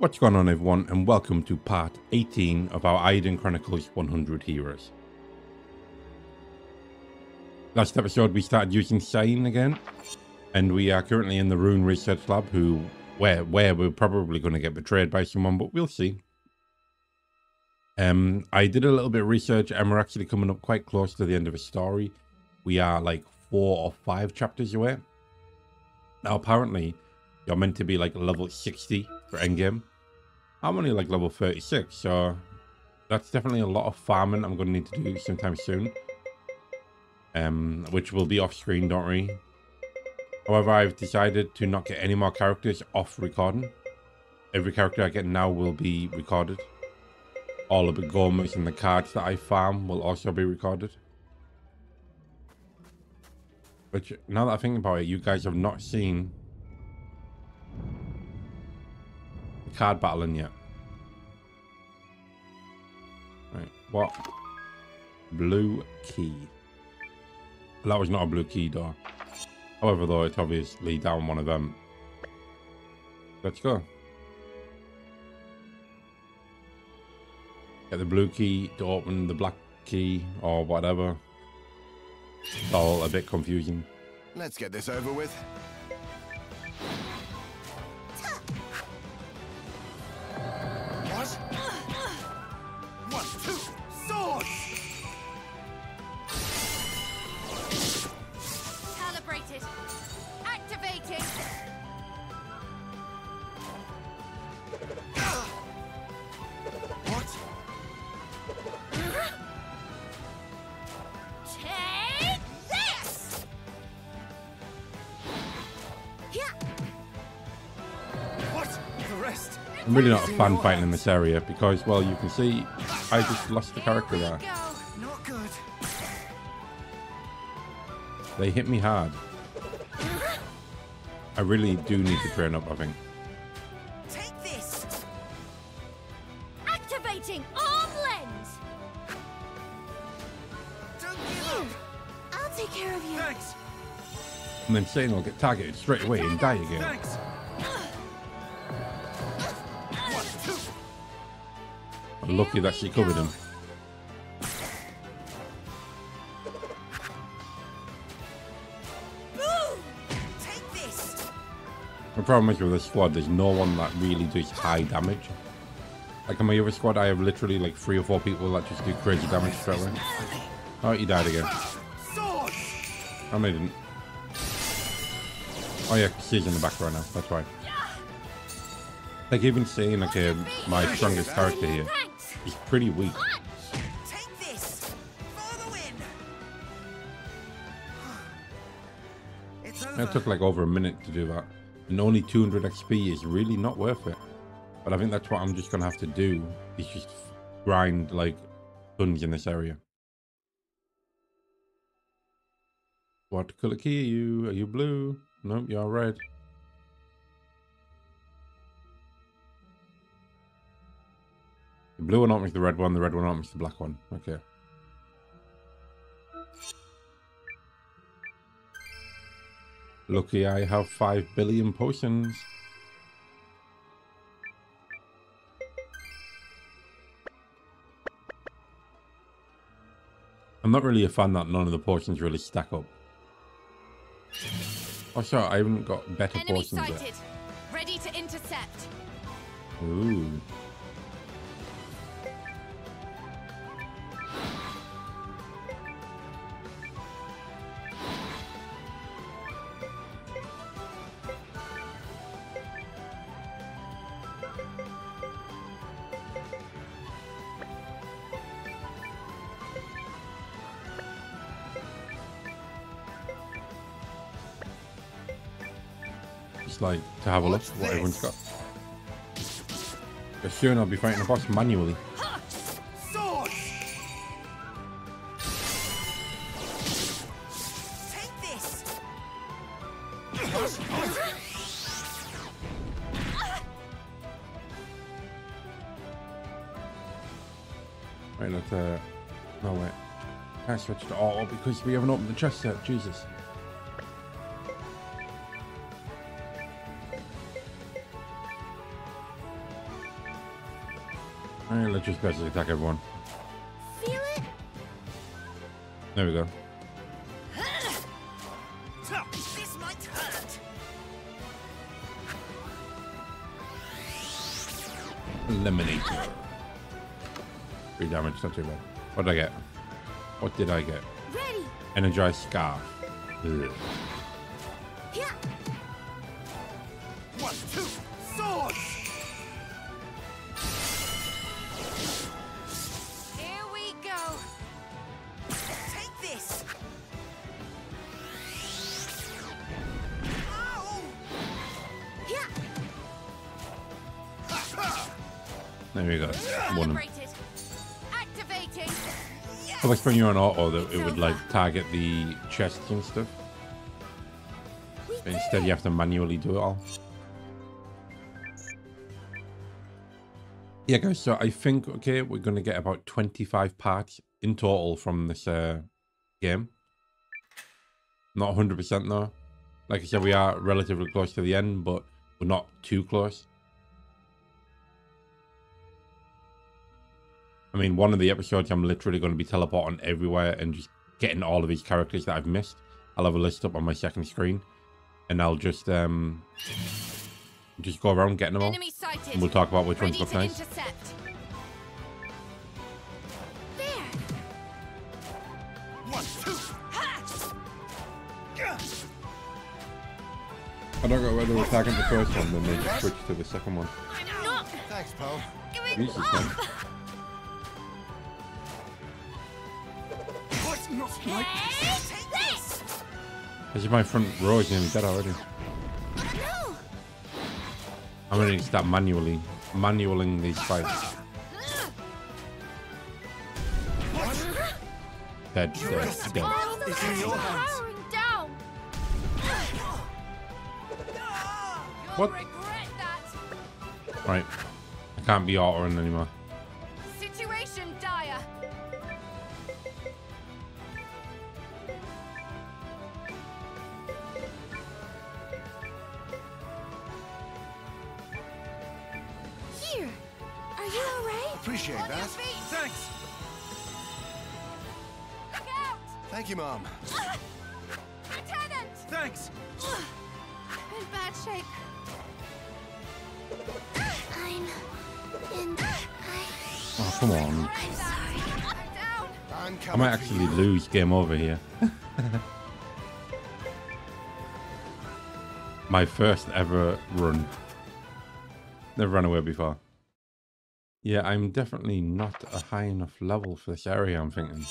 What's going on everyone and welcome to part 18 of our Eiyuden Chronicles 100 Heroes. Last episode we started using Shine again and we are currently in the Rune Research Lab who where where we're probably going to get betrayed by someone but we'll see. Um, I did a little bit of research and we're actually coming up quite close to the end of a story. We are like four or five chapters away. Now apparently you're meant to be like level 60 for endgame I'm only like level 36, so that's definitely a lot of farming I'm going to need to do sometime soon. Um, which will be off screen, don't worry. However, I've decided to not get any more characters off recording. Every character I get now will be recorded. All of the gourmets and the cards that I farm will also be recorded. Which, now that I think about it, you guys have not seen card battling yet. Right, what? Blue key. That was not a blue key door. However, though, it's obviously down one of them. Let's go. Get the blue key to open the black key or whatever. It's all a bit confusing. Let's get this over with. Really not a fan fighting in this area because, well, you can see I just lost the character there. They hit me hard. I really do need to train up, I think. Take this. Activating arm lens. Don't give up. I'll take care of you. Thanks. And then Shane will get targeted straight away and die again. Thanks. Lucky that she covered him. The problem is with this squad, there's no one that really does high damage. Like on my other squad, I have literally like three or four people that just do crazy damage straight away. Oh, he died again. Oh, no, didn't. Oh yeah, she's in the back right now. That's why. Like even Seign, like uh, my strongest character here, He's pretty weak. Take this. For the win. It's over. It took like over a minute to do that. And only 200 XP is really not worth it. But I think that's what I'm just going to have to do. Is just grind like tons in this area. What color key are you? Are you blue? Nope, you're red. The blue one opens the red one, the red one opens the black one. Okay. Lucky I have 5 billion potions. I'm not really a fan that none of the potions really stack up. Oh, sorry, I haven't got better Enemy potions sighted. yet. Ready to intercept. Ooh. Just like to have a look at what everyone's got. But soon I'll be fighting the boss manually. Sword. Take this. Right, let's, uh, no wait. Can't switch to auto because we haven't opened the chest yet, Jesus. Let's just basically attack everyone. Feel it? There we go. This might hurt. Eliminator. Three damage, not too bad. What did I get? What did I get? Ready. Energized Scarf. Ugh. Like when you're on auto, that it would like target the chests and stuff. But instead, you have to manually do it all. Yeah, guys. So I think okay, we're gonna get about 25 parts in total from this uh, game. Not 100 percent though. Like I said, we are relatively close to the end, but we're not too close. I mean, one of the episodes, I'm literally going to be teleporting everywhere and just getting all of these characters that I've missed. I'll have a list up on my second screen, and I'll just um just go around getting them all. Enemy sighted. And we'll talk about which Ready ones look to nice. intercept. There. One, two, Ha! I don't know whether we're attacking the first one, then they just switch to the second one. Not thanks, pal. giving Jesus, up. man. What's not like Take this. Is my front row is nearly dead already. I'm gonna need to start manually manualing these fights. Dead, dead, dead. All the It's in your lights hands. powering down. You'll What? Right. I can't be autoing anymore. Game over here. My first ever run. Never run away before. Yeah, I'm definitely not a high enough level for this area, I'm thinking.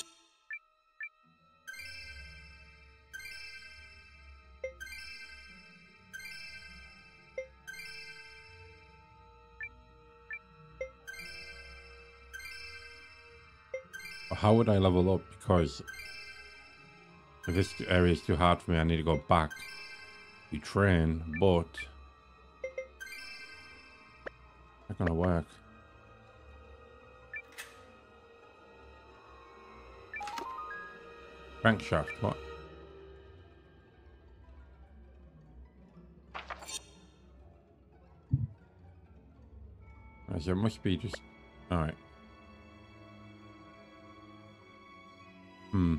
How would I level up? Because this area is too hard for me, I need to go back to train, but not gonna work. Crankshaft, what? So it must be just alright. Hmm.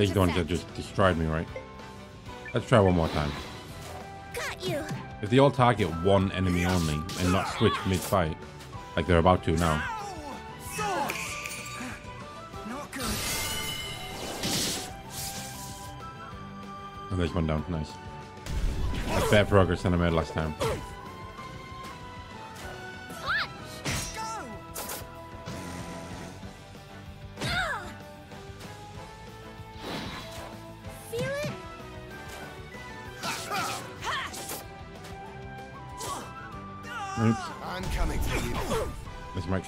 These ones that just destroyed me, right? Let's try one more time. If they all target one enemy only and not switch mid-fight, like they're about to now, Ow! Swords! Not good. and there's one down, nice. That's better progress than I made last time.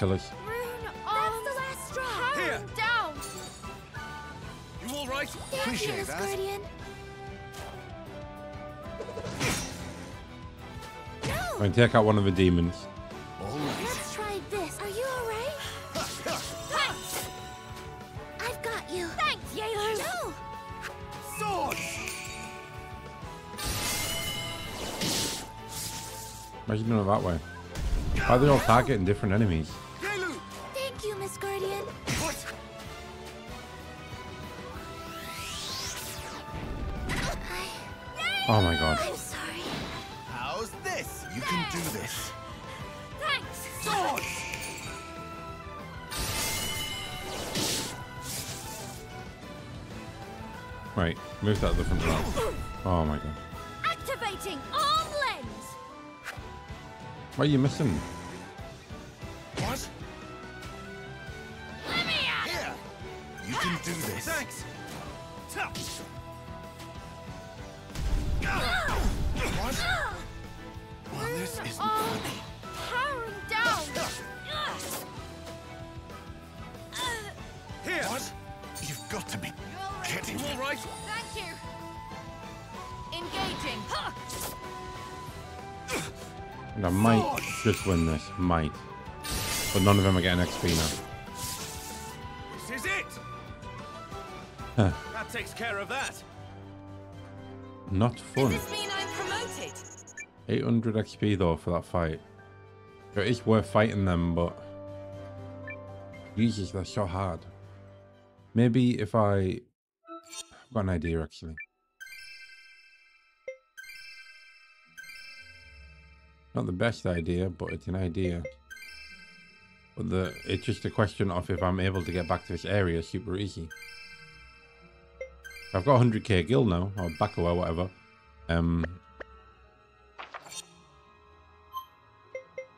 ridiculous. Here. Down. You all right? There you, is, that. Guardian. No. I take out one of the demons. Right. Let's try this. Are you all right? Thanks. I've got you. Thanks, Yaler. No. Swords. Imagine doing it that way. How are they all targeting different enemies? Oh my god. I'm sorry. How's this? You can do this. Thanks. Swords! Right, move that to the front row. Oh my god. Activating arm lens. What are you missing? Can do this. Thanks! What? Well, this isn't Oh, funny. powering down. Here! What? You've got to be You're all right. kidding me. All right. Thank you. Engaging. And I might just win this. Might. But none of them are getting XP now. Takes care of that. Not Does fun. this mean I'm promoted? 800 XP though for that fight. It is worth fighting them, but Jesus, they're so hard. Maybe if I, I've got an idea actually. Not the best idea, but it's an idea. But the it's just a question of if I'm able to get back to this area super easy. I've got 100k gil now, or back or whatever. Um,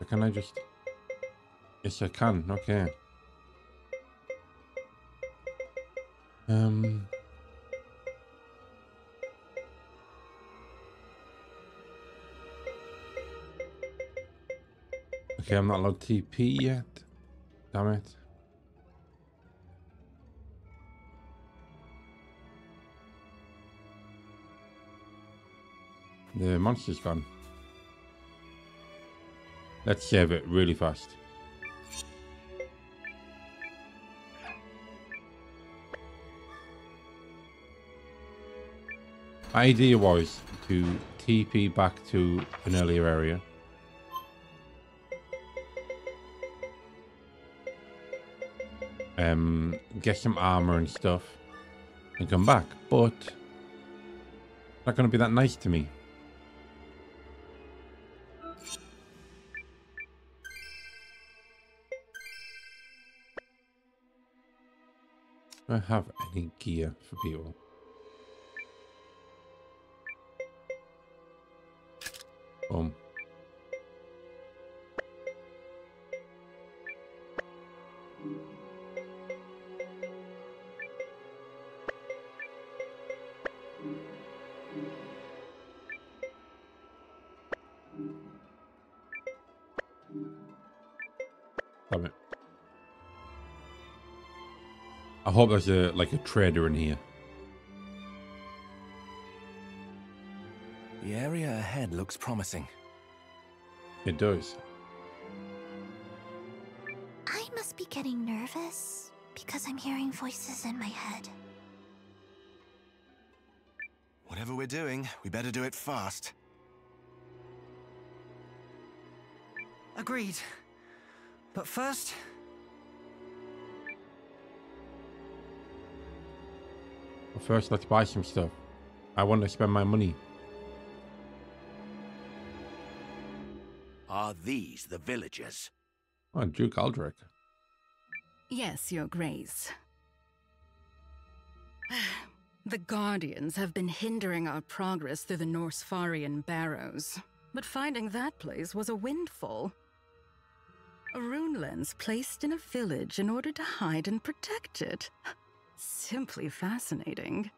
can I just? Yes, I can. Okay. Um. Okay, I'm not allowed TP yet. Damn it. The monster's gone. Let's save it really fast. Idea was to TP back to an earlier area. Um, get some armor and stuff and come back, but not going to be that nice to me. I have any gear for people? Boom. Hope there's a like a trader in here. The area ahead looks promising. It does. I must be getting nervous because I'm hearing voices in my head. Whatever we're doing, we better do it fast. Agreed. But first, But first, let's buy some stuff. I want to spend my money. Are these the villagers? Oh, Duke Aldrich. Yes, Your Grace. The Guardians have been hindering our progress through the Norsfarian Barrows, but finding that place was a windfall. A rune lens placed in a village in order to hide and protect it. Simply fascinating.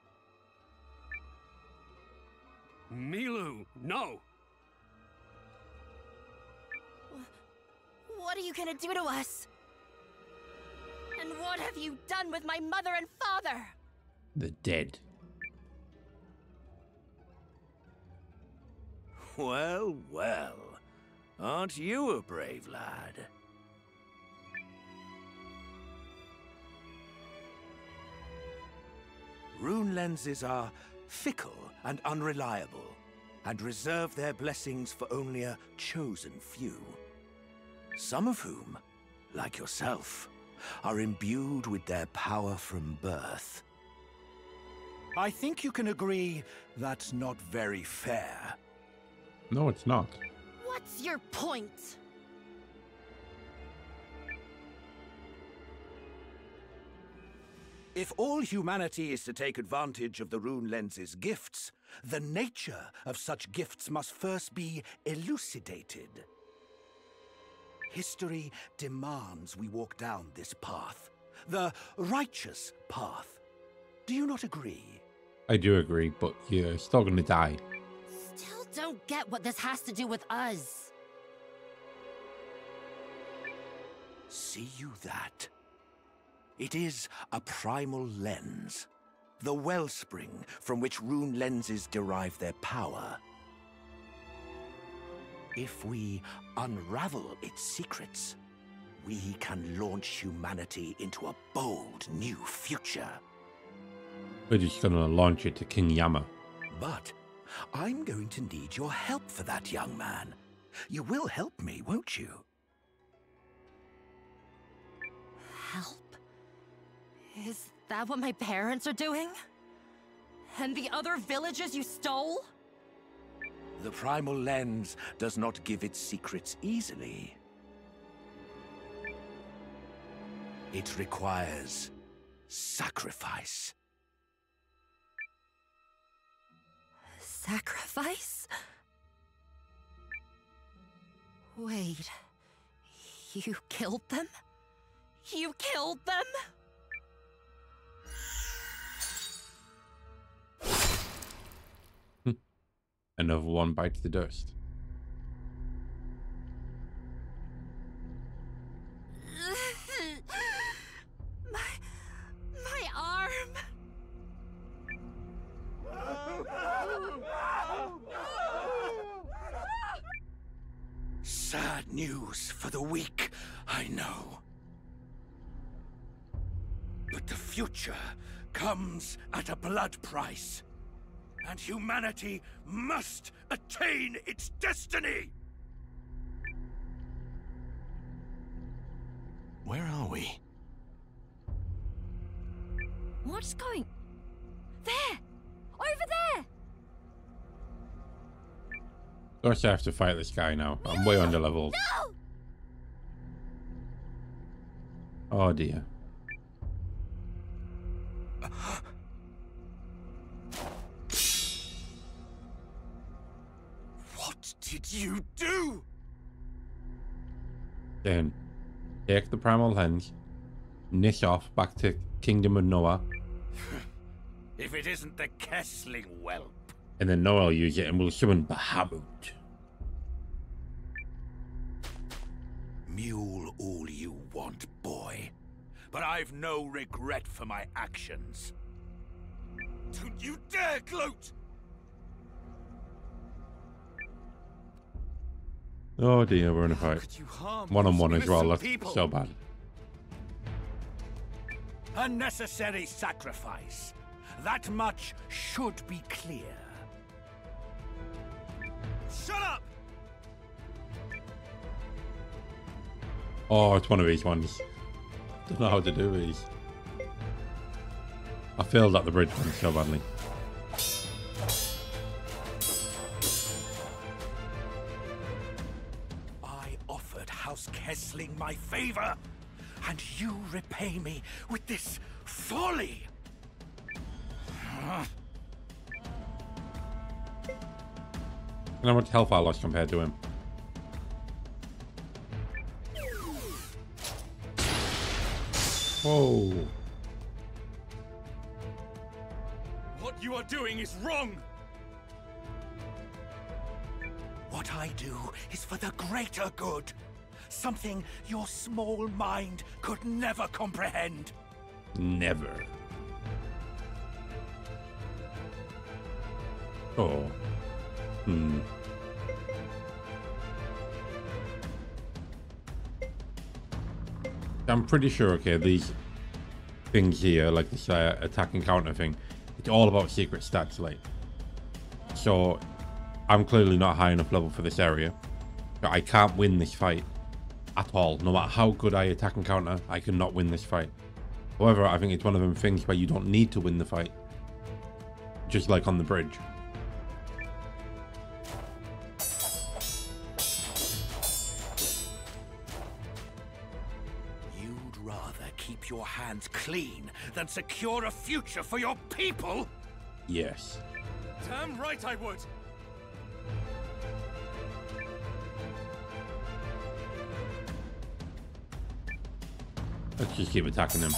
Milu, no. What are you gonna do to us? And what have you done with my mother and father? The dead. Well, well. Aren't you a brave lad? Rune lenses are fickle and unreliable, and reserve their blessings for only a chosen few. Some of whom, like yourself, are imbued with their power from birth. I think you can agree that's not very fair. No, it's not. What's your point? If all humanity is to take advantage of the Rune Lens's gifts, the nature of such gifts must first be elucidated. History demands we walk down this path, the righteous path. Do you not agree? I do agree, but you're still going to die. Still don't get what this has to do with us. See you that? It is a primal lens, the wellspring from which rune lenses derive their power. If we unravel its secrets, we can launch humanity into a bold new future. We're just going to launch it to King Yama. But I'm going to need your help for that, young man. You will help me, won't you? Help? Is that what my parents are doing? And the other villages you stole? The primal lens does not give its secrets easily. It requires sacrifice. Sacrifice? Wait. You killed them? You killed them? Another one bites the dust. my. my arm. Sad news for the weak, I know. But the future comes at a blood price. And humanity must attain its destiny! Where are we? What's going. There! Over there! Of course, I have to fight this guy now. I'm way under leveled. No! Oh dear. Did you do? Then, take the primal lens, nick off back to Kingdom of Nowa, If it isn't the Kesling whelp. and then Nowa will use it and we'll summon Bahamut. Mule all you want, boy. But I've no regret for my actions. Don't you dare gloat! Oh dear, we're in a fight. Could you harm One on one as well. That's people? so bad. A necessary sacrifice. That much should be clear. Shut up! Oh, it's one of these ones. Don't know how to do these. I failed at the bridge one so badly. My favor, and you repay me with this folly. And how much health I lost compared to him. Whoa. What you are doing is wrong! What I do is for the greater good. Something your small mind could never comprehend. Never. Oh. Hmm. I'm pretty sure, okay, these things here, like this uh, attack and counter thing, it's all about secret stats, like. So, I'm clearly not high enough level for this area. I can't win this fight at all. No matter how good I attack and counter, I cannot win this fight. However, I think it's one of them things where you don't need to win the fight. Just like on the bridge. You'd rather keep your hands clean than secure a future for your people? Yes. Damn right I would! Let's just keep attacking him.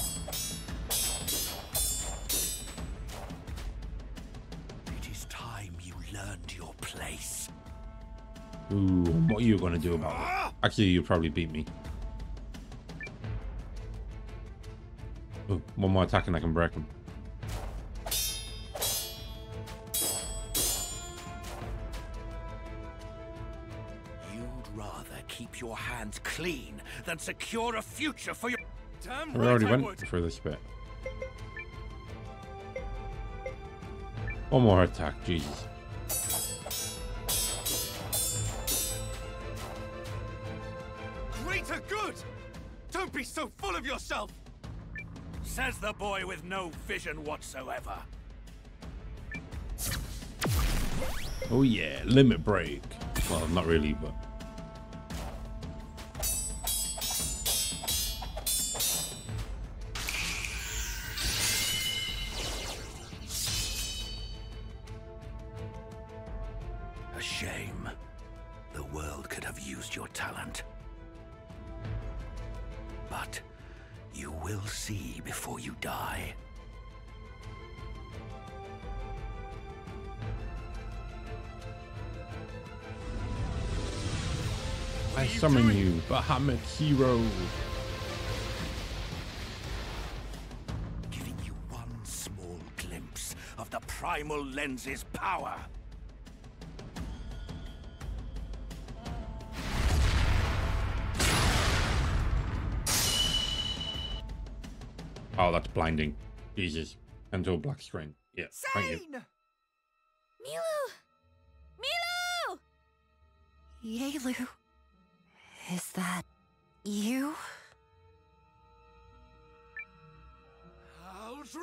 It is time you learned your place. Ooh, what are you going to do about it? Actually, you'll probably beat me. Ooh, one more attack and I can break him. You'd rather keep your hands clean than secure a future for your... Damn We right already I went would! for this bit. One more attack, Jesus. Greater good! Don't be so full of yourself! Says the boy with no vision whatsoever. Oh yeah, limit break. Well, not really, but doing? you, Bahamut Hero. Giving you one small glimpse of the primal lens's power. Oh, that's blinding. Jesus. Into a black screen. Yeah, thank you. Milu! Milu! Yelu. Is that you? Aldrich!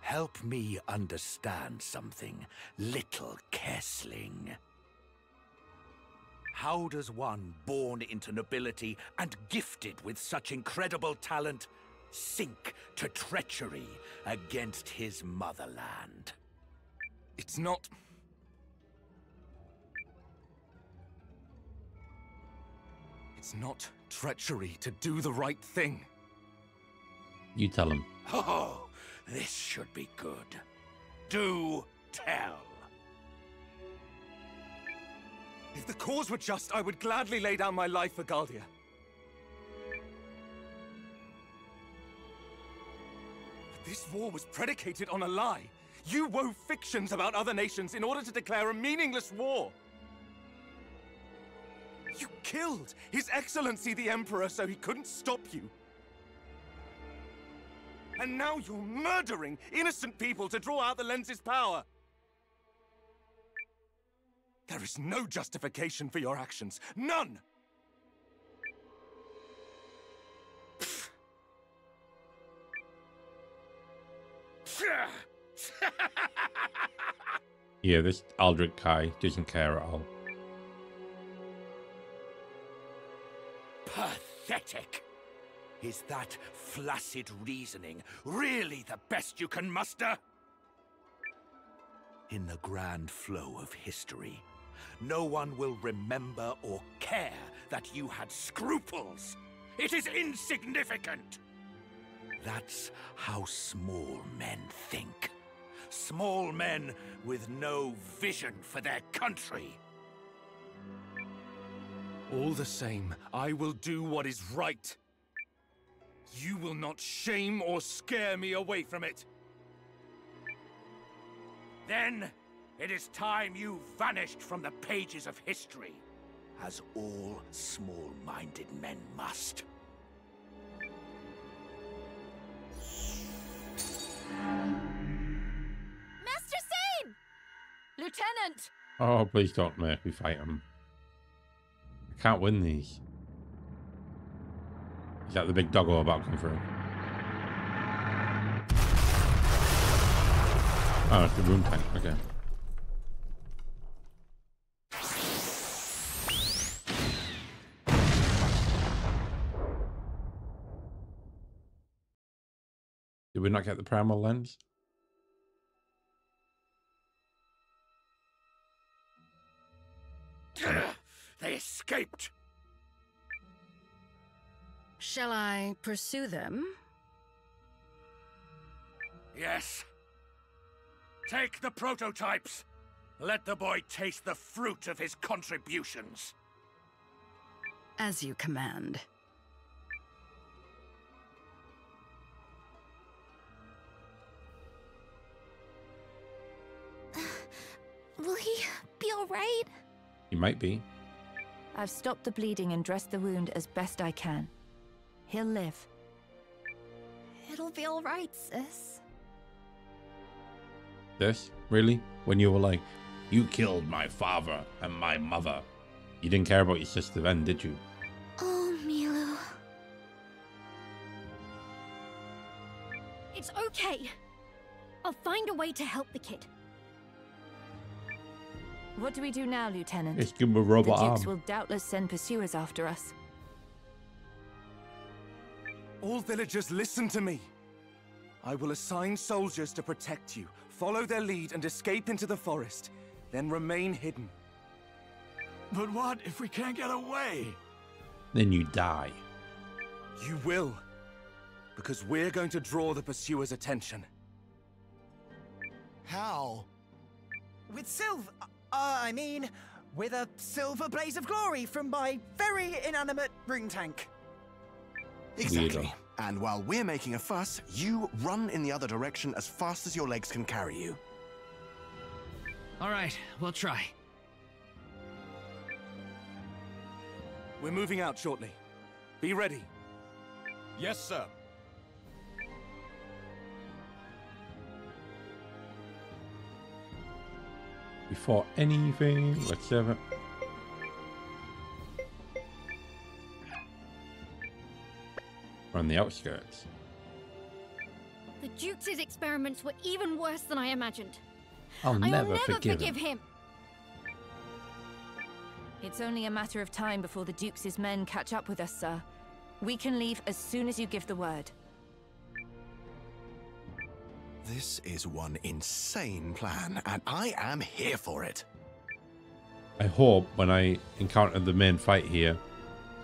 Help me understand something, little Kesling. How does one born into nobility and gifted with such incredible talent sink to treachery against his motherland? It's not... It's not treachery to do the right thing. You tell him. Oh, this should be good. Do tell. If the cause were just, I would gladly lay down my life for Galdea. But this war was predicated on a lie. You wove fictions about other nations in order to declare a meaningless war. You killed His Excellency the Emperor so he couldn't stop you. And now you're murdering innocent people to draw out the lens's power. There is no justification for your actions. None! Yeah, this Aldrich Kai doesn't care at all. Pathetic! Is that flaccid reasoning really the best you can muster? In the grand flow of history, no one will remember or care that you had scruples. It is insignificant. That's how small men think. Small men with no vision for their country. All the same, I will do what is right. You will not shame or scare me away from it. Then, it is time you vanished from the pages of history, as all small-minded men must. Master Seign! Lieutenant! Oh, please don't make me fight him. Can't win these. Is that the big doggo about to come through? Oh, it's the room tank. Okay. Did we not get the primal lens? They escaped! Shall I pursue them? Yes. Take the prototypes. Let the boy taste the fruit of his contributions. As you command. Will he be alright? He might be. I've stopped the bleeding and dressed the wound as best I can. He'll live. It'll be alright, sis. This? Really? When you were like, you killed my father and my mother. You didn't care about your sister then, did you? Oh, Milu. It's okay. I'll find a way to help the kid. What do we do now, Lieutenant? Let's give him a the robot Dukes arm. will doubtless send pursuers after us. All villagers, listen to me. I will assign soldiers to protect you. Follow their lead and escape into the forest. Then remain hidden. But what if we can't get away? Then you die. You will. Because we're going to draw the pursuers' attention. How? With silver. Uh, I mean, with a silver blaze of glory from my very inanimate ring tank. Exactly. Weirdo. And while we're making a fuss, you run in the other direction as fast as your legs can carry you. All right, we'll try. We're moving out shortly. Be ready. Yes, sir. Before anything, let's have it. We're on the outskirts. The Duke's experiments were even worse than I imagined. I'll I'll never, never forgive, forgive him. him. It's only a matter of time before the Duke's men catch up with us, sir. We can leave as soon as you give the word. This is one insane plan, and I am here for it. I hope when I encounter the main fight here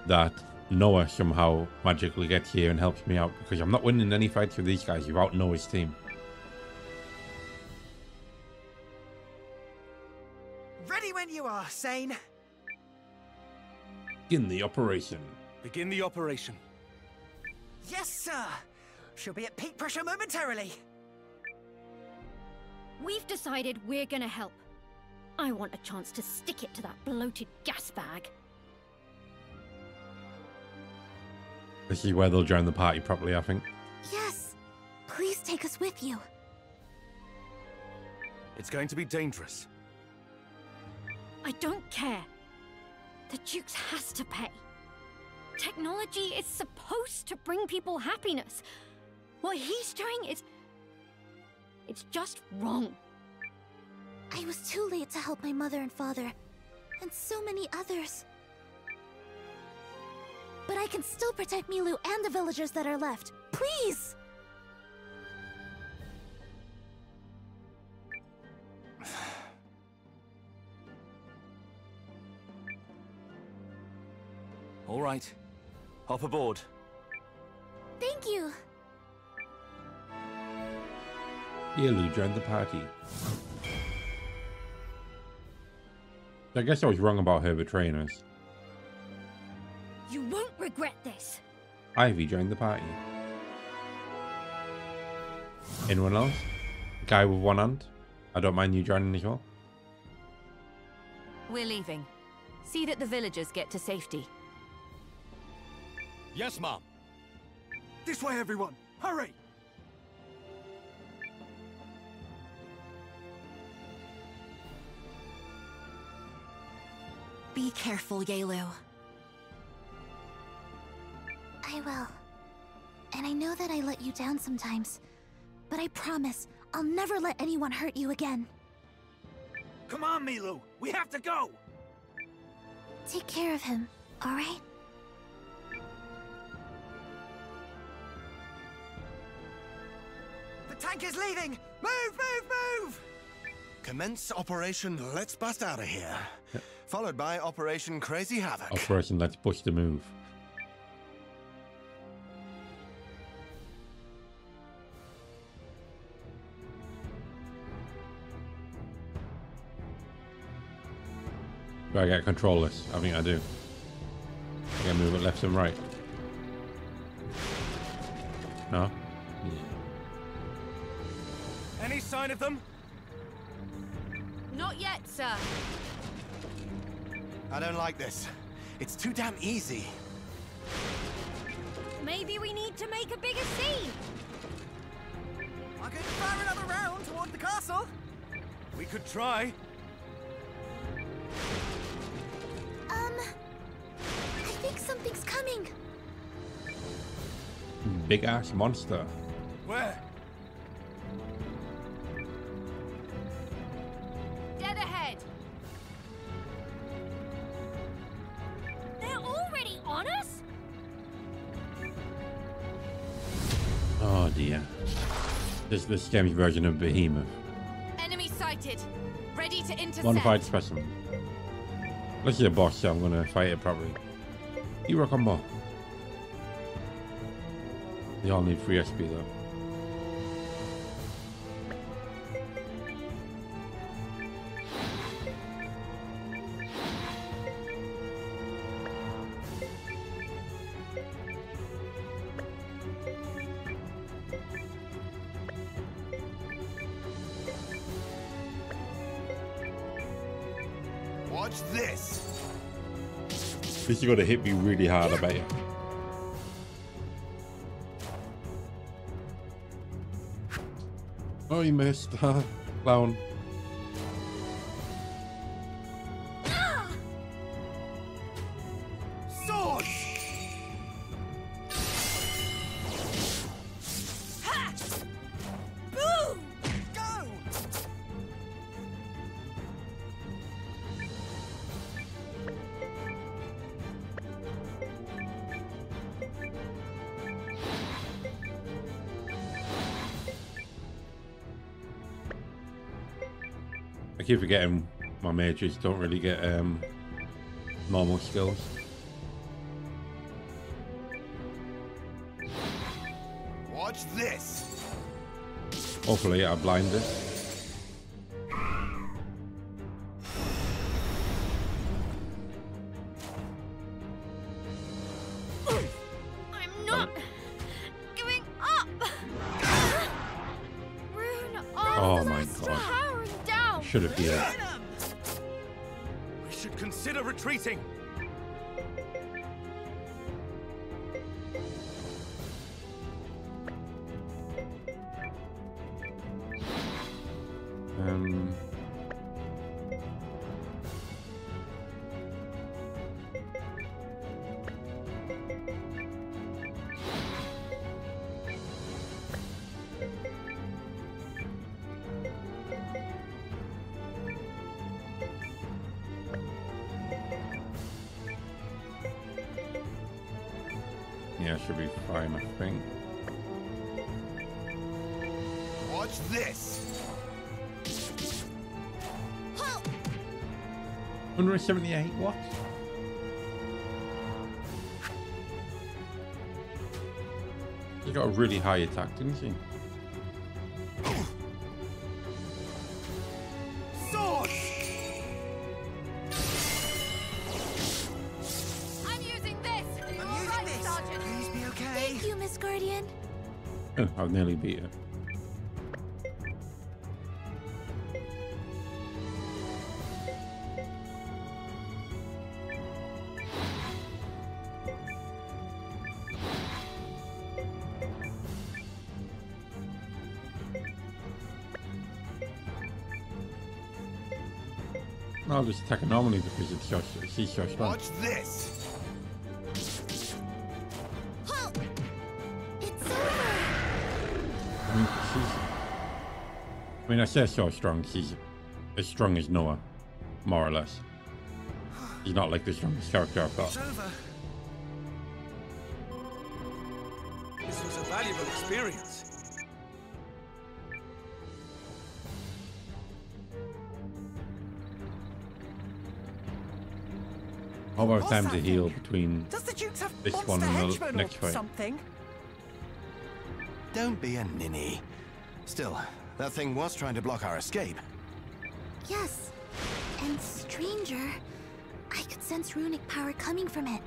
that Nowa somehow magically gets here and helps me out because I'm not winning any fights with these guys without Nowa's team. Ready when you are, Seign. In the operation. Begin the operation. Yes, sir. She'll be at peak pressure momentarily. We've decided we're gonna help. I want a chance to stick it to that bloated gas bag. This is where they'll join the party properly, I think. Yes. Please take us with you. It's going to be dangerous. I don't care. The Duke's has to pay. Technology is supposed to bring people happiness. What he's doing is. It's just wrong. I was too late to help my mother and father, and so many others. But I can still protect Milu and the villagers that are left. Please! All right. Hop aboard. Thank you. Yalu joined the party. I guess I was wrong about her betraying us. You won't regret this. Ivy joined the party. Anyone else? Guy with one hand? I don't mind you joining as well. We're leaving. See that the villagers get to safety. Yes, Mom. This way, everyone! Hurry! Be careful, Yelu. I will. And I know that I let you down sometimes. But I promise, I'll never let anyone hurt you again. Come on, Milu! We have to go! Take care of him, alright? The tank is leaving! Move, move, move! Commence Operation Let's Bust Out of Here, followed by Operation Crazy Havoc. Operation Let's Push the Move. Do I get control this? I think I do. I can move it left and right. No? Any sign of them? Not yet, sir. I don't like this. It's too damn easy. Maybe we need to make a bigger scene. I could fire another round toward the castle. We could try. Um, I think something's coming. Big ass monster. Is the scammy version of Behemoth. Enemy sighted. Ready to intercept. One fight specimen. Let's see a boss, so I'm gonna fight it properly. Hero combo. They all need free SP though. This is gonna hit me really hard, I bet you. Oh, you missed. huh, Clown. I keep forgetting my mages don't really get um, normal skills. Watch this. Hopefully I blind it. You, use this. Be okay. Thank you Miss Guardian. Oh, I've nearly beat her. I'll just attack it normally because it's so, she's so strong. Watch this. Halt! It's over! I mean, she's. I mean, I say so strong. She's as strong as Nowa, more or less. She's not like the strongest character I've got. It's over. This was a valuable experience. How about time to heal between Does the Dukes have this one and the next or fight? something? Don't be a ninny. Still, that thing was trying to block our escape. Yes. And stranger, I could sense runic power coming from it.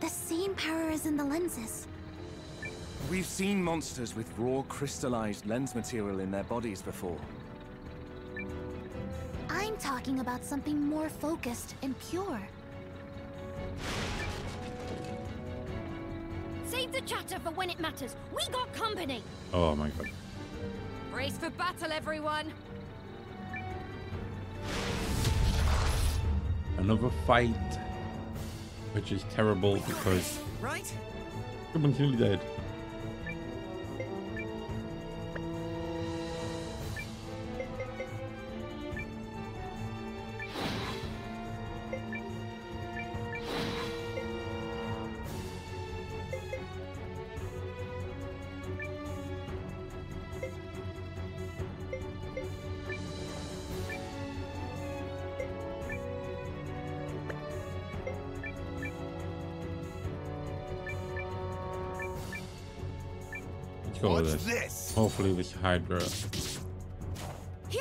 The same power as in the lenses. We've seen monsters with raw crystallized lens material in their bodies before. I'm talking about something more focused and pure. For when it matters. We got company. Oh my god. Brace for battle, everyone! Another fight. Which is terrible because Right? someone's nearly dead. Let's with Watch this. this. Hopefully this Hydra. You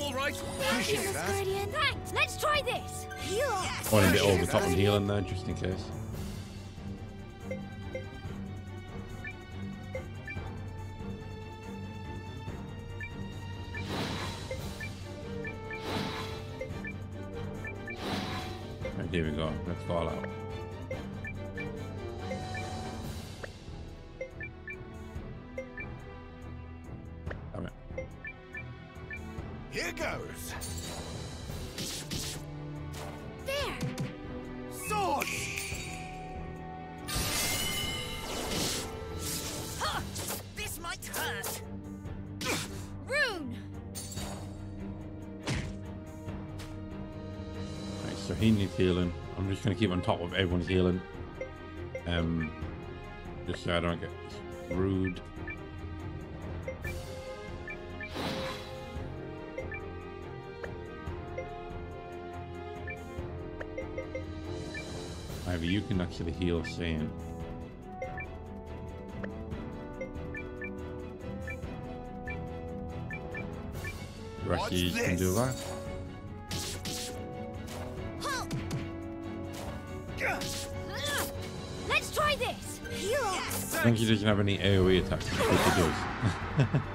all right? Appreciate Miss that. Guardian. Thanks. Let's try this. Heal! Want to get over the top and heal in there just in case. Right, here we go. Let's fall out. Just gonna keep on top of everyone's healing. Um, just so I don't get rude. Ivy, you can actually heal. The you can do that. Think he doesn't have any AoE attacks, does.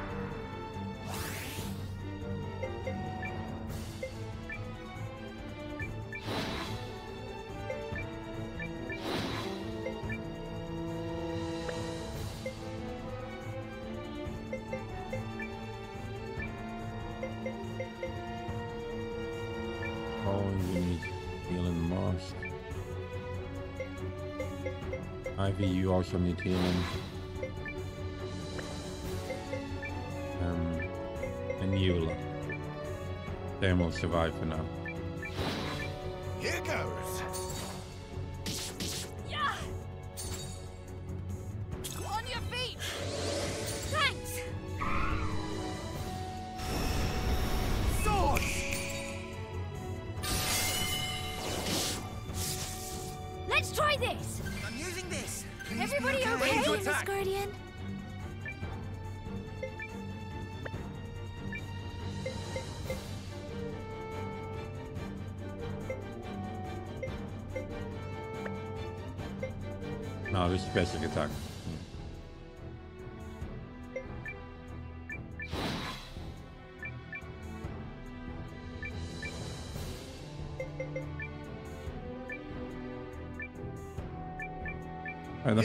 Oh, you need healing most. Ivy, you also need. Um, and Eula. Them will survive for now.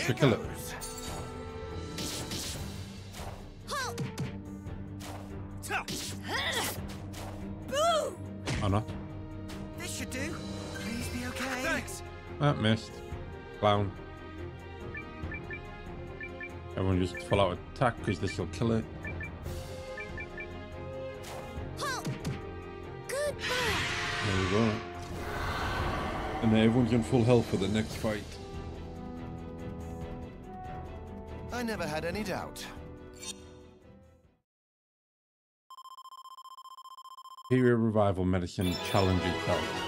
managed to kill it. Oh no. This should do. Please be okay. Thanks. That missed. Clown. Everyone just full out attack because this will kill it. There we go. And everyone's in full health for the next fight. Any doubt. Period revival medicine challenge itself.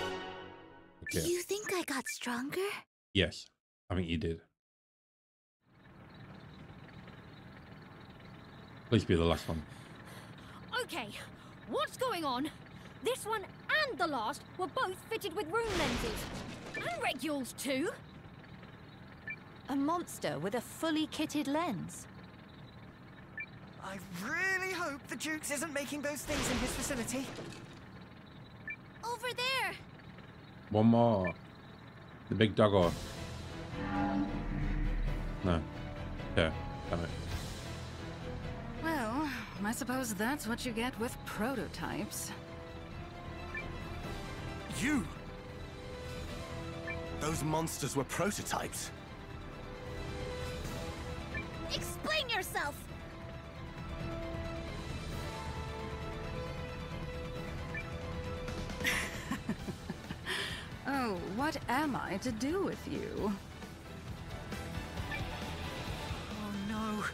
Do Okay. you think I got stronger? Yes, I think you did. Please be the last one. Okay, what's going on? This one and the last were both fitted with rune lenses. And regules too. A monster with a fully kitted lens. I really hope the Duke's isn't making those things in his facility. Over there! One more. The big doggo. No. Yeah, damn it. Well, I suppose that's what you get with prototypes. You! Those monsters were prototypes. Explain yourself! Oh, what am I to do with you? Oh no.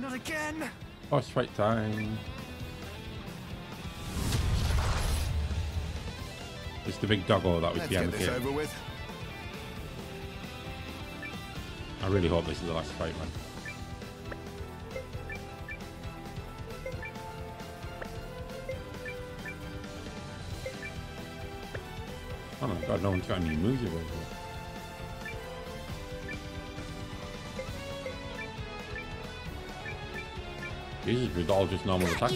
Not again! Oh, Boss fight time. It's the big doggo that was Let's behind get the this cave. over with. I really hope this is the last fight, man. Oh my god, no one's got any moves available. Jesus, we're all just normal attack.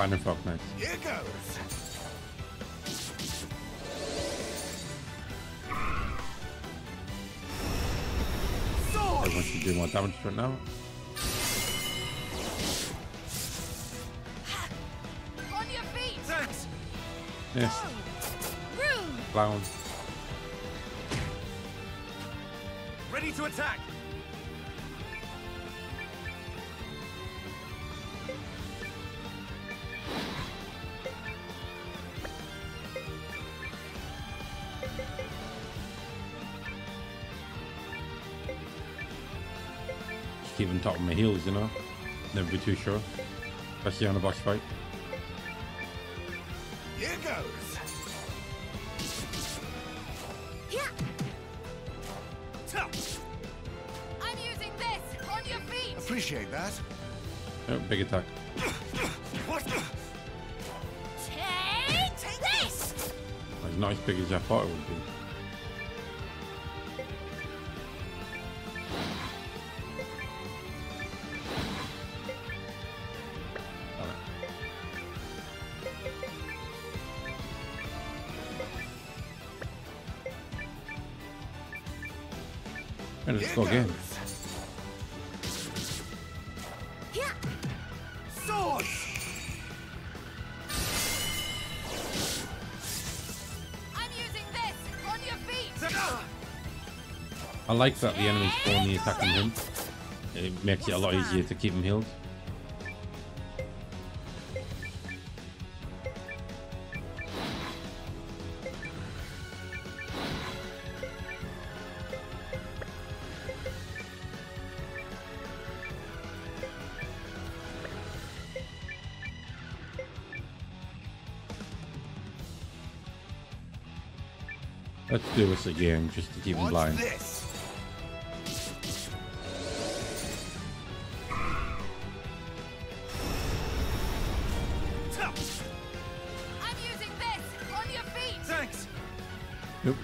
Finding Frog, nice. Here goes. Everyone should do more damage to it now. On your feet! Thanks. Yes, Rune! clown. Ready to attack. On top of my heels, you know? Never be too sure. Especially on a boss fight. Here goes. Yeah! Ta! I'm using this! On your feet! Appreciate that. Oh, big attack. What? Take this! Like, not as big as I thought it would be. Like that the enemy's only attacking him. It makes it a lot easier to keep him healed. Let's do this again just to keep him blind. this?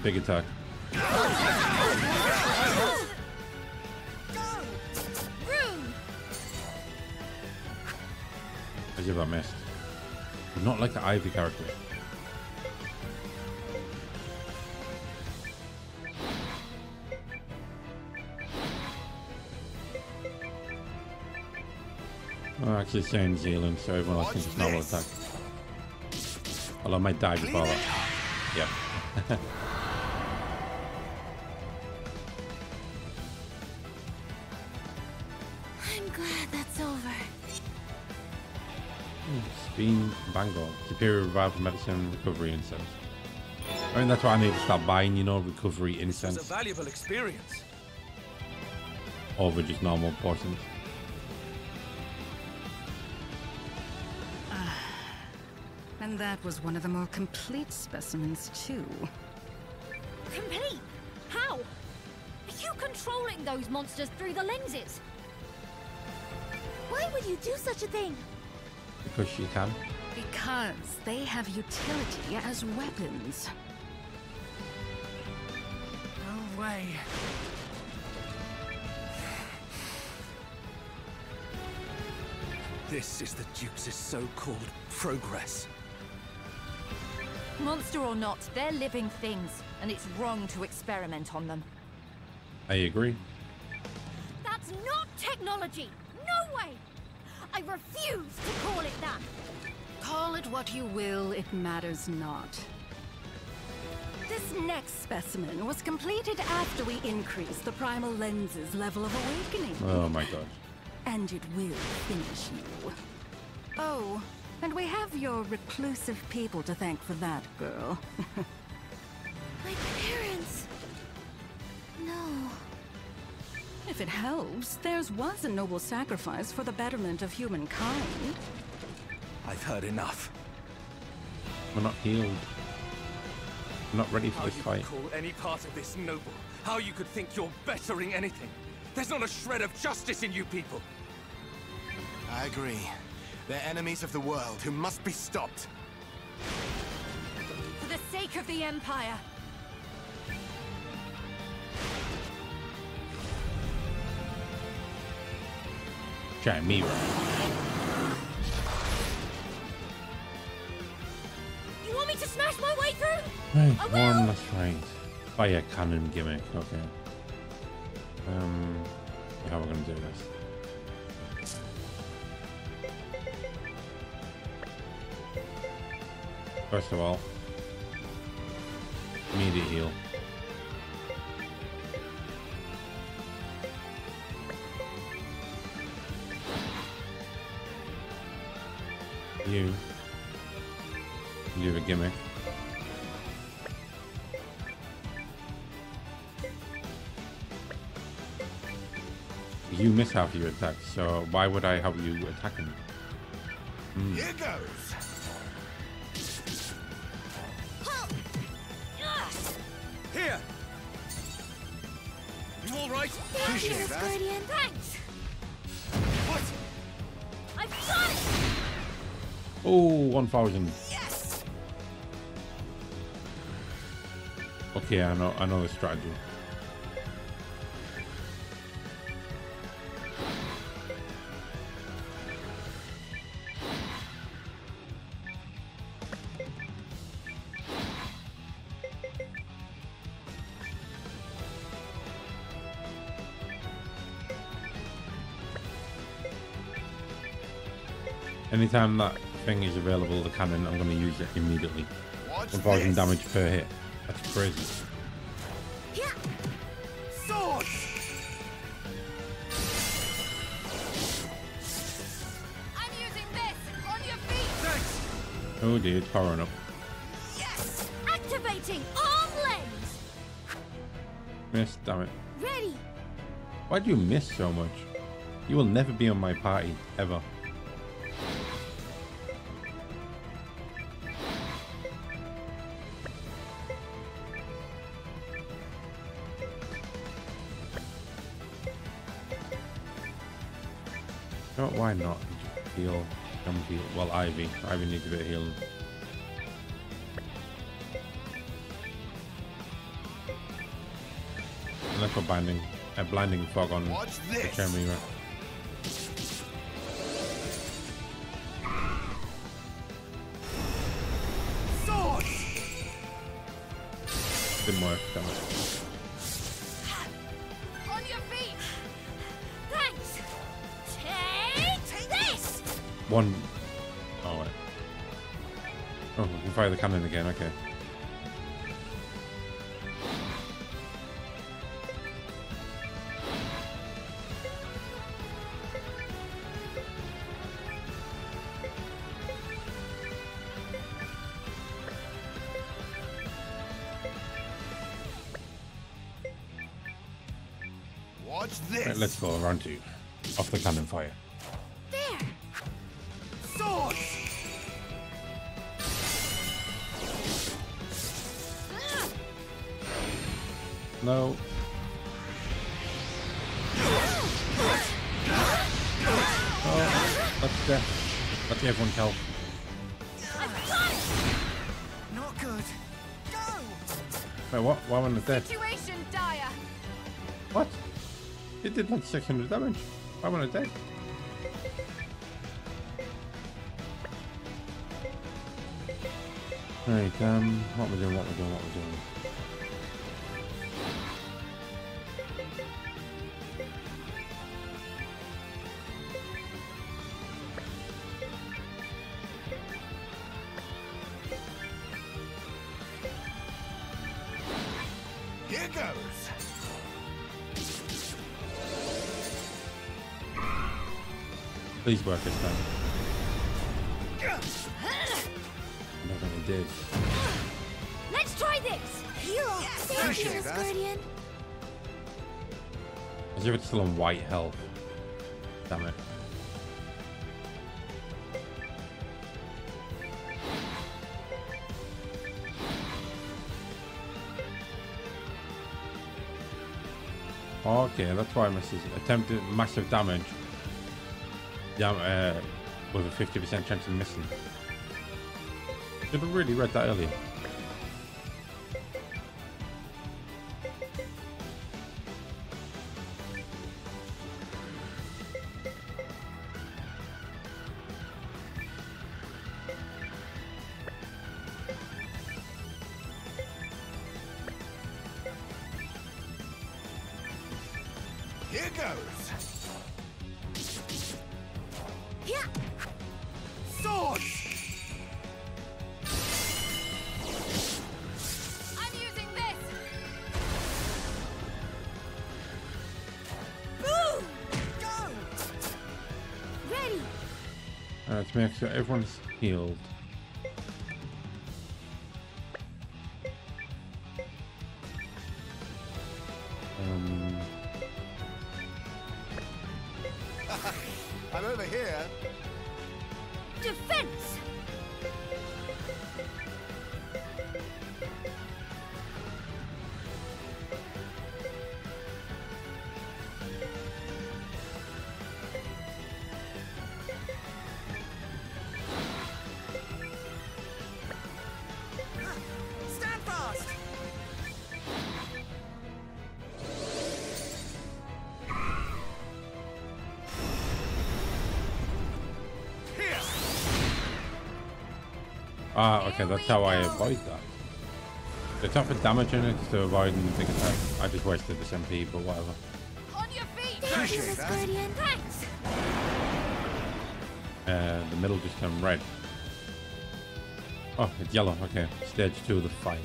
Big attack. As if I missed. But not like the Ivy character. Oh, actually saying Zealand, so everyone else thinks it's normal attack. Although I might die before that. Yeah. Bean Bangor. Superior revival medicine recovery incense. I mean, that's why I need to start buying, you know, recovery It was a incense valuable experience. over just normal potions. Ah, and that was one of the more complete specimens, too. Complete? How? Are you controlling those monsters through the lenses? Why would you do such a thing? Because she can. Because they have utility as weapons. No way. This is the Duke's so-called progress. Monster or not, they're living things, and it's wrong to experiment on them. I agree. That's not technology! No way! I refuse to call it that! Call it what you will, it matters not. This next specimen was completed after we increased the primal lens's level of awakening. Oh my god. And it will finish you. Oh, and we have your reclusive people to thank for that, girl. if it helps, theirs was a noble sacrifice for the betterment of humankind. I've heard enough. We're not healed. We're not ready for How this you fight. could call any part of this noble. How you could think you're bettering anything. There's not a shred of justice in you people. I agree. They're enemies of the world who must be stopped. For the sake of the Empire! Chimera. You want me to smash my way through? Right, I one last right. Fire cannon gimmick, okay. Um, how we're gonna do this? First of all, immediate heal. You. You have a gimmick. You miss half your attacks, so why would I have you attack him? Hmm. Here goes. Here! You alright? Appreciate that. Guardian. Thanks! Oh, 1000. Yes! Okay, I know, I know the strategy. Anytime that thing is available, the cannon, I'm going to use it immediately. Watch 1000 this. damage per hit. That's crazy. Sword! I'm using this! On your feet! Oh dear, it's powering up. Yes! Activating arm lens! Miss, damn it. Ready! Why do you miss so much? You will never be on my party, ever. heal. Well, Ivy. Ivy needs a bit of healing. Let's put binding, a blinding fog on the camera. Fire the cannon again. Okay. Watch this. Right, let's go round two. Off the cannon fire. No. Oh, let's get, let's get everyone help. Not good. Go! Wait, what? Why wasn't it dead? Situation dire! What? It did like 600 damage. Why wasn't it dead? Right, um, what we're doing, what we're doing, what we're doing. Please work this time. Nothing it did. Let's try this! Heal! Thank you, Appreciate Miss that. Guardian. As if it's still on white health. Damn it. Okay, that's why I misses. Attempted massive damage. Yeah, uh, with a 50% chance of missing. Should have really read that earlier. Here goes. Yeah! Sword! I'm using this! Go! Ready! Uh, let's make sure everyone's healed. Ah, okay, that's how I avoid that. The tougher damage in it to avoid the big attack. I just wasted this MP, but whatever. On your feet! Thank Appreciate that. Guardian. Thanks! Uh, the middle just turned red. Oh, it's yellow. Okay, stage two of the fight.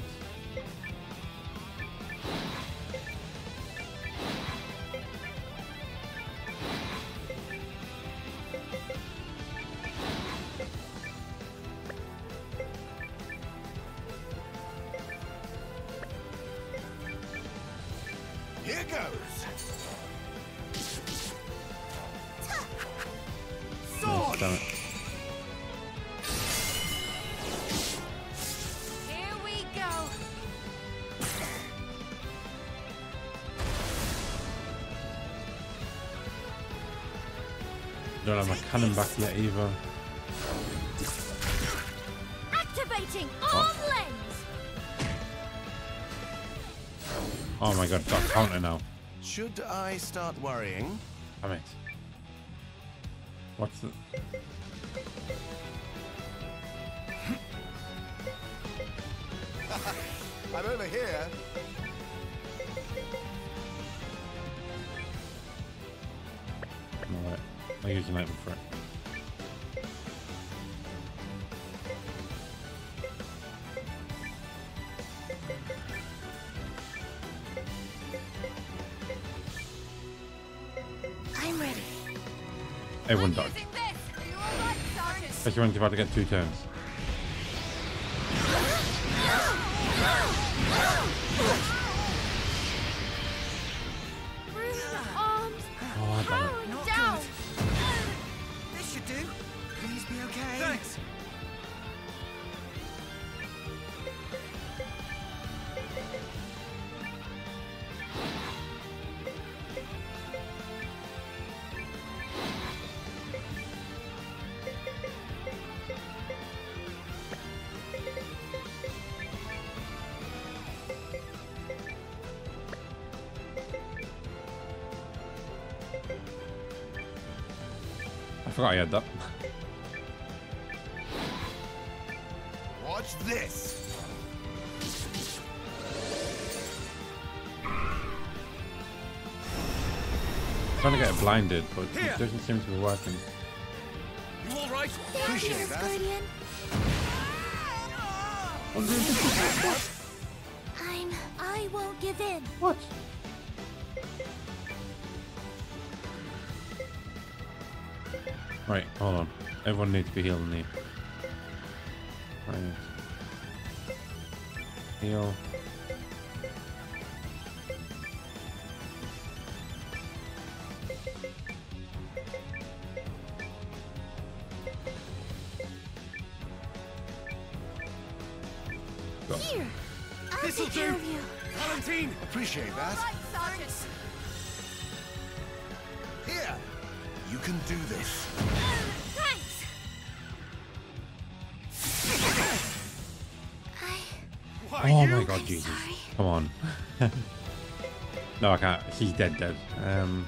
Don't have my cannon back yet either. Activating oh. arm lens! Oh my god, got counter now. Should I start worrying? Damn it. What's the... I'm over here. I'll use the item for it. I'm ready. Everyone dodge. Especially when you're about to get two turns. I had that. Watch this. trying to get it blinded, but it doesn't seem to be working. You all right? Appreciate that. Guardian. I'm. I won't give in. What? Right, hold on. Everyone needs to be healing here. Right. Heal. Go. Here. I'll This'll take care do. of you. Valentine! Appreciate that. Here. Can do this. Thanks. I. Oh my god, Jesus. sorry. Come on. no, I can't. She's dead, dead. Um.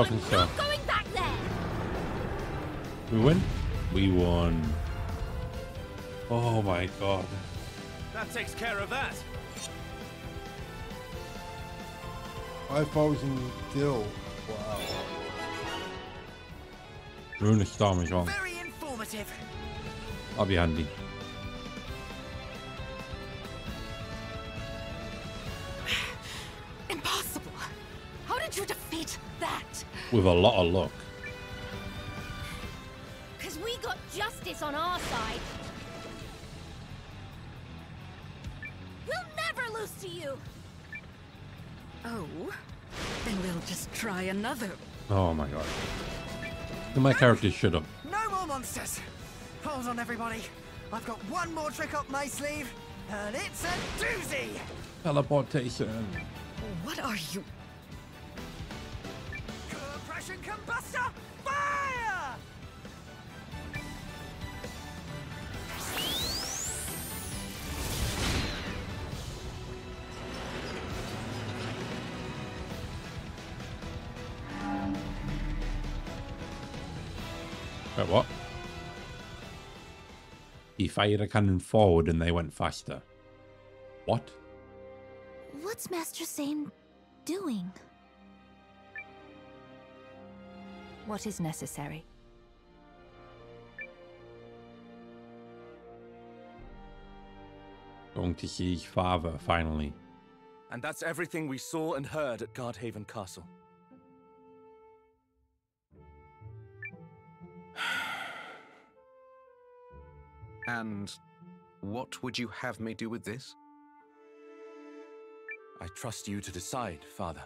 Talking so. Not going back there. We win? We won. Oh my god. That takes care of that. 5,000 gil. Wow. Rune of Storm as well. Very informative. I'll be handy. With a lot of luck. Because we got justice on our side. We'll never lose to you. Oh, then we'll just try another. Oh my god. My character shut up. No more monsters. Hold on, everybody. I've got one more trick up my sleeve, and it's a doozy. Teleportation. What are you? Wait, what? He a cannon forward and they went faster. What? What's Master Seign doing? What is necessary? Going to see his father finally. And that's everything we saw and heard at Guardhaven Castle. And what would you have me do with this? I trust you to decide, Father.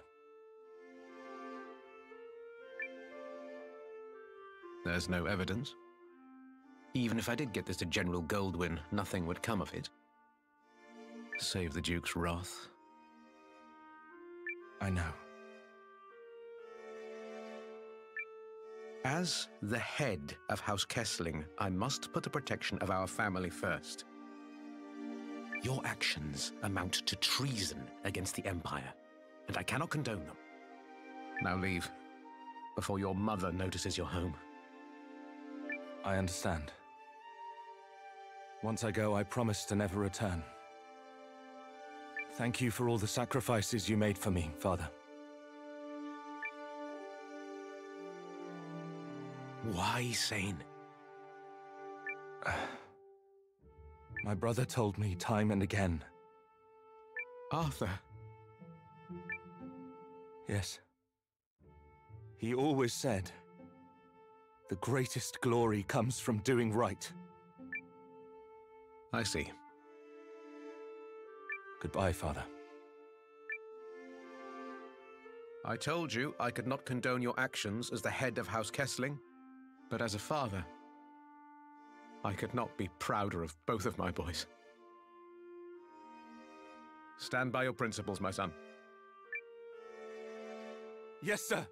There's no evidence. Even if I did get this to General Goldwyn, nothing would come of it. Save the Duke's wrath. I know. As the head of House Kesling, I must put the protection of our family first. Your actions amount to treason against the Empire, and I cannot condone them. Now leave, before your mother notices you're home. I understand. Once I go, I promise to never return. Thank you for all the sacrifices you made for me, Father. Why Seign? My brother told me time and again. Arthur? Yes. He always said, the greatest glory comes from doing right. I see. Goodbye, Father. I told you I could not condone your actions as the head of House Kesling, but as a father, I could not be prouder of both of my boys. Stand by your principles, my son. Yes, sir.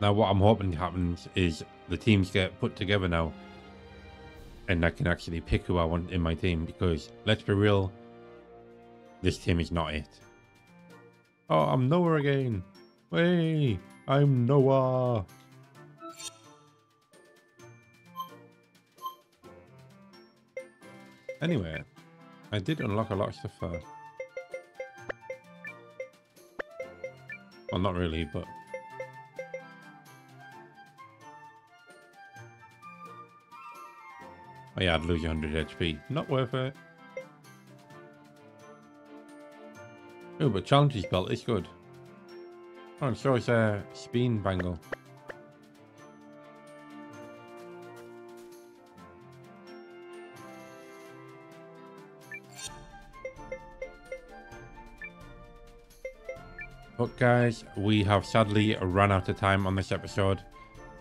Now, what I'm hoping happens is the teams get put together now, and I can actually pick who I want in my team. Because let's be real, this team is not it. Oh, I'm Nowa again. Hey, I'm Nowa. Anyway, I did unlock a lot of stuff first. Well, not really, but Oh yeah, I'd lose 100 HP. Not worth it. Oh, but Challenger's belt is good. Oh, and so is a uh, Bangle. But guys, we have sadly run out of time on this episode.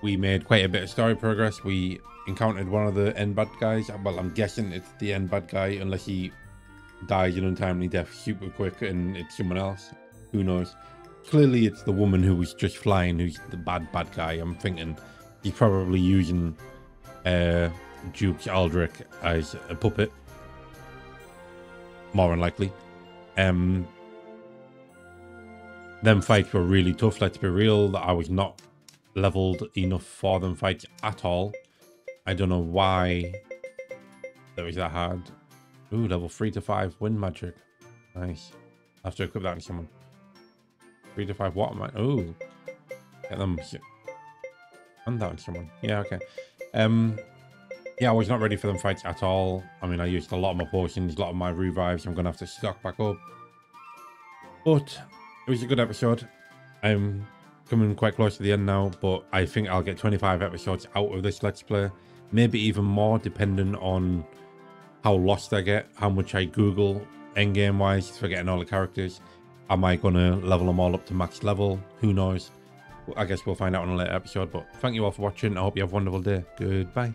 We made quite a bit of story progress. We encountered one of the end bad guys. Well, I'm guessing it's the end bad guy, unless he dies an untimely death super quick and it's someone else. Who knows? Clearly, it's the woman who was just flying who's the bad bad guy. I'm thinking he's probably using uh, Duke Aldric as a puppet. More than likely. Um, them fights were really tough, let's be real. I was not leveled enough for them fights at all. I don't know why that was that hard. Ooh, level 3 to 5 wind magic. Nice. I have to equip that on someone. 3 to 5 water magic. Ooh. Get them. And that on someone. Yeah, okay. Um, yeah, I was not ready for them fights at all. I mean, I used a lot of my potions, a lot of my revives. I'm going to have to stock back up. But it was a good episode. I'm coming quite close to the end now, but I think I'll get 25 episodes out of this Let's Play maybe even more depending on how lost I get, how much I Google endgame wise for getting all the characters. Am I going to level them all up to max level? Who knows? I guess we'll find out on a later episode. But thank you all for watching. I hope you have a wonderful day. Goodbye.